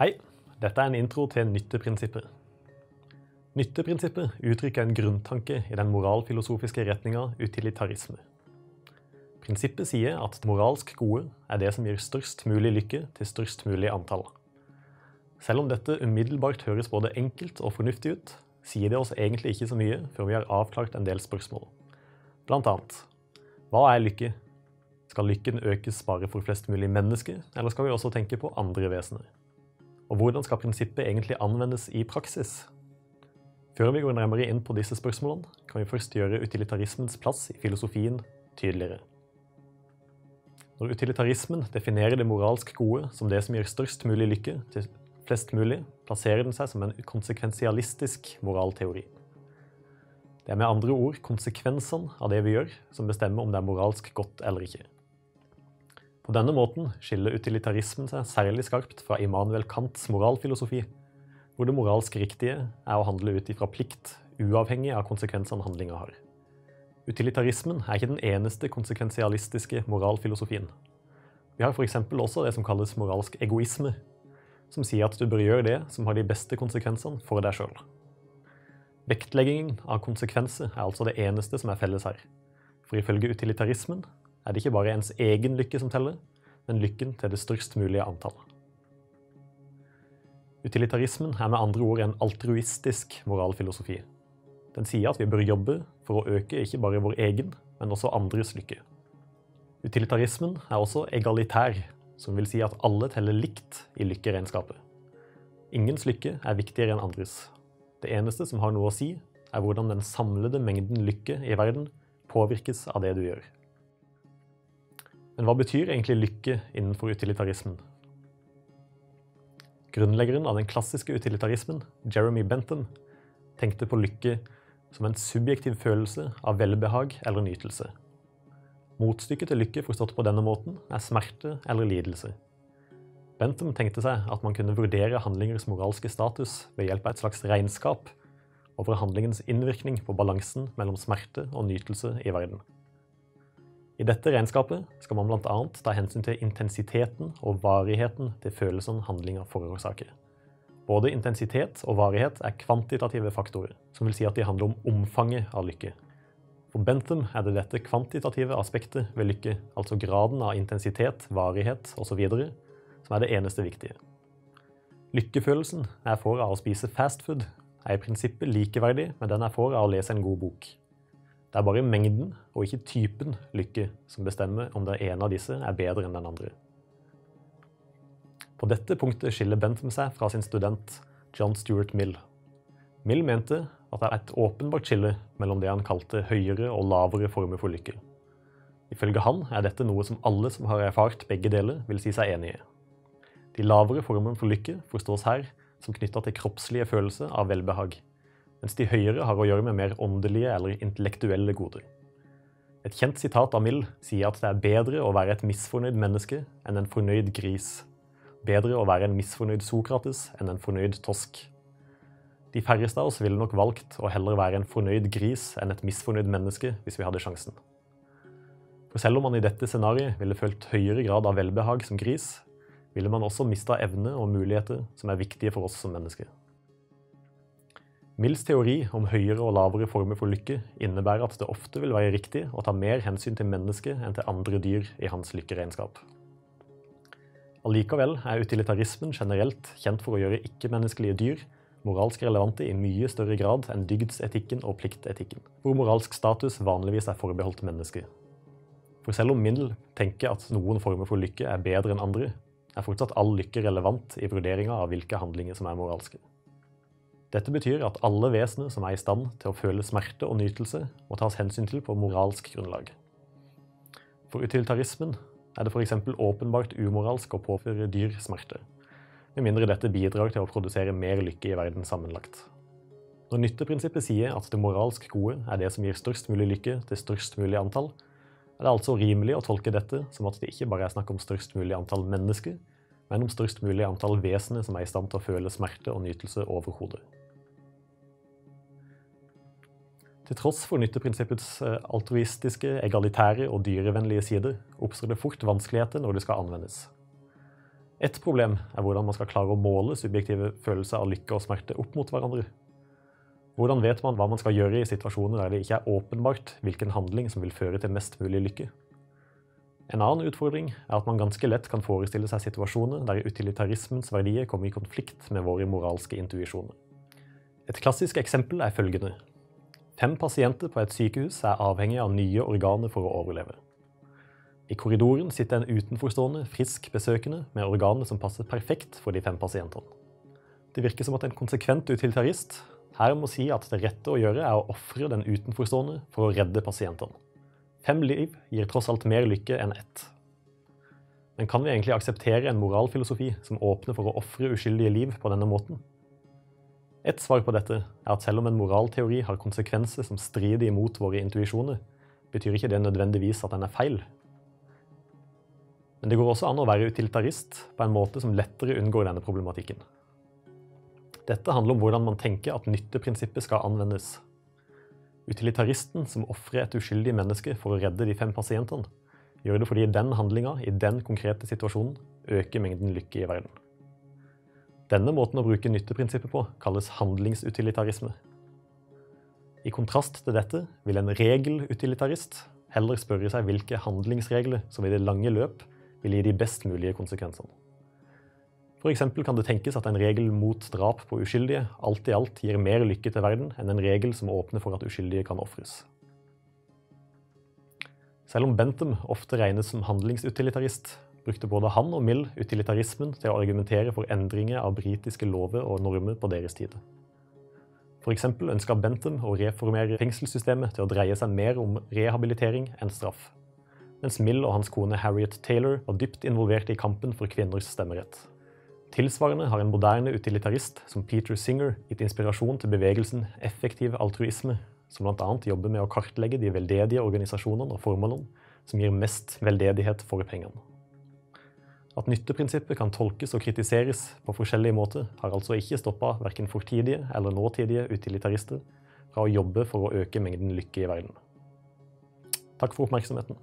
Hei, dette er en intro til nytteprinsippet. Nytteprinsippet uttrykker en grunntanke i den moralfilosofiske retninga utilitarisme. Prinsippet sier at det moralsk gode er det som gir størst mulig lykke til størst mulig antall. Selv om dette umiddelbart høres både enkelt og fornuftig ut, sier det oss egentlig ikke så mye før vi har avklart en del spørsmål. Blant annet hva er lykke? Skal lykken økes bare for flest mulig mennesker, eller skal vi også tenke på andre vesener? Og hvordan skal prinsippet egentlig anvendes i praksis? Før vi går nærmere inn på disse spørsmålene, kan vi først gjøre utilitarismens plass i filosofien tydeligere. Når utilitarismen definerer det moralsk gode som det som gir størst mulig lykke til flest mulig, plasserer den seg som en konsekvensialistisk moralteori. Det er med andre ord konsekvensene av det vi gjør, som bestemmer om det er moralsk godt eller ikke. På denne måten skiller utilitarismen seg særlig skarpt fra Immanuel Kants moralfilosofi, hvor det moralsk riktige er å handle ut ifra plikt, uavhengig av konsekvensene handlinga har. Utilitarismen er ikke den eneste konsekvensialistiske moralfilosofien. Vi har f.eks. også det som kalles moralsk egoisme, som sier at du bør gjøre det som har de beste konsekvensene for deg sjøl. Vektleggingen av konsekvenser er altså det eneste som er felles her. For ifølge utilitarismen er det ikke bare ens egen lykke som teller, men lykken til det størst mulige antall. Utilitarismen er med andre ord en altruistisk moralfilosofi. Den sier at vi bør jobbe for å øke ikke bare vår egen, men også andres lykke. Utilitarismen er også egalitær, som vil si at alle teller likt i lykkeregnskapet. Ingens lykke er viktigere enn andres. Det eneste som har noe å si, er hvordan den samlede mengden lykke i verden påvirkes av det du gjør. Men hva betyr egentlig lykke innenfor utilitarismen? Grunnleggeren av den klassiske utilitarismen, Jeremy Bentham, tenkte på lykke som en subjektiv følelse av velbehag eller nytelse. Motstykket til lykke forstått på denne måten er smerte eller lidelse. Bentham tenkte seg at man kunne vurdere handlingers moralske status ved hjelp av et slags regnskap over handlingens innvirkning på balansen mellom smerte og nytelse i verden. I dette regnskapet skal man bl.a. ta hensyn til intensiteten og varigheten til følelsene handlinga forårsaker. Både intensitet og varighet er kvantitative faktorer, som vil si at de handler om omfanget av lykke. For Bentham er det dette kvantitative aspektet ved lykke, altså graden av intensitet, varighet osv., som er det eneste viktige. Lykkefølelsen jeg får av å spise fastfood, er i prinsippet likeverdig med den jeg får av å lese en god bok. Det er bare mengden, og ikke typen lykke, som bestemmer om den ene av disse er bedre enn den andre. På dette punktet skiller Bentham seg fra sin student John Stuart Mill. Mill mente at det er et åpenbart skille mellom det han kalte høyere og lavere former for lykke. Ifølge han er dette noe som alle som har erfart begge deler, vil si seg enig i. De lavere formene for lykke forstås her som knytta til kroppslige følelser av velbehag, mens de høyere har å gjøre med mer åndelige eller intellektuelle goder. Et kjent sitat av Mill sier at det er bedre å være et misfornøyd menneske enn en fornøyd gris. Bedre å være en misfornøyd Sokrates enn en fornøyd tosk. De færreste av oss ville nok valgt å heller være en fornøyd gris enn et misfornøyd menneske hvis vi hadde sjansen. For selv om man i dette scenarioet ville følt høyere grad av velbehag som gris, ville man også mista evne og muligheter som er viktige for oss som mennesker. Mills teori om høyere og lavere former for lykke innebærer at det ofte vil være riktig å ta mer hensyn til mennesket enn til andre dyr i hans lykkeregnskap. Allikevel er utilitarismen generelt kjent for å gjøre ikke-menneskelige dyr moralsk relevante i mye større grad enn dygdsetikken og pliktetikken, hvor moralsk status vanligvis er forbeholdt mennesket. For selv om Mill tenker at noen former for lykke er bedre enn andre, er fortsatt all lykke relevant i vurderinga av hvilke handlinger som er moralske. Dette betyr at alle vesener som er i stand til å føle smerte og nytelse, må tas hensyn til på moralsk grunnlag. For utilitarismen er det f.eks. åpenbart umoralsk å påføre dyr smerte, med mindre dette bidrar til å produsere mer lykke i verden sammenlagt. Når nytteprinsippet sier at det moralsk gode er det som gir størst mulig lykke til størst mulig antall, er det altså rimelig å tolke dette som at det ikke bare er snakk om størst mulig antall mennesker, men om størst mulig antall vesener som er i stand til å føle smerte og nytelse overhodet. Til tross for nytteprinsippets eh, altruistiske, egalitære og dyrevennlige sider, oppstår det fort vanskeligheter når det skal anvendes. Et problem er hvordan man skal klare å måle subjektive følelser av lykke og smerte opp mot hverandre. Hvordan vet man hva man skal gjøre i situasjoner der det ikke er åpenbart hvilken handling som vil føre til mest mulig lykke? En annen utfordring er at man ganske lett kan forestille seg situasjoner der utilitarismens verdier kommer i konflikt med våre moralske intuisjoner. Et klassisk eksempel er følgende. Fem pasienter på et sykehus er avhengig av nye organer for å overleve. I korridoren sitter en utenforstående, frisk besøkende med organer som passer perfekt for de fem pasientene. Det virker som at en konsekvent utilitarist her må si at det rette å gjøre er å ofre den utenforstående for å redde pasientene. Fem liv gir tross alt mer lykke enn ett. Men kan vi egentlig akseptere en moralfilosofi som åpner for å ofre uskyldige liv på denne måten? Et svar på dette er at selv om en moralteori har konsekvenser som strider imot våre intuisjoner, betyr ikke det nødvendigvis at den er feil. Men det går også an å være utilitarist på en måte som lettere unngår denne problematikken. Dette handler om hvordan man tenker at nytteprinsippet skal anvendes. Utilitaristen som ofrer et uskyldig menneske for å redde de fem pasientene, gjør det fordi den handlinga i den konkrete situasjonen øker mengden lykke i verden. Denne måten å bruke nytteprinsippet på kalles handlingsutilitarisme. I kontrast til dette vil en regelutilitarist heller spørre seg hvilke handlingsregler som i det lange løp vil gi de best mulige konsekvensene. F.eks. kan det tenkes at en regel mot drap på uskyldige alt i alt gir mer lykke til verden enn en regel som åpner for at uskyldige kan ofres. Selv om Bentham ofte regnes som handlingsutilitarist, brukte både han og Mill utilitarismen til å argumentere for endringer av britiske lover og normer på deres tid. F.eks. ønska Bentham å reformere fengselssystemet til å dreie seg mer om rehabilitering enn straff mens Mill og hans kone Harriet Taylor var dypt involvert i kampen for kvinners stemmerett. Tilsvarende har en moderne utilitarist som Peter Singer gitt inspirasjon til bevegelsen effektiv altruisme, som bl.a. jobber med å kartlegge de veldedige organisasjonene og formålene som gir mest veldedighet for pengene. At nytteprinsippet kan tolkes og kritiseres på forskjellige måter, har altså ikke stoppa verken fortidige eller nåtidige utilitarister fra å jobbe for å øke mengden lykke i verden. Takk for oppmerksomheten.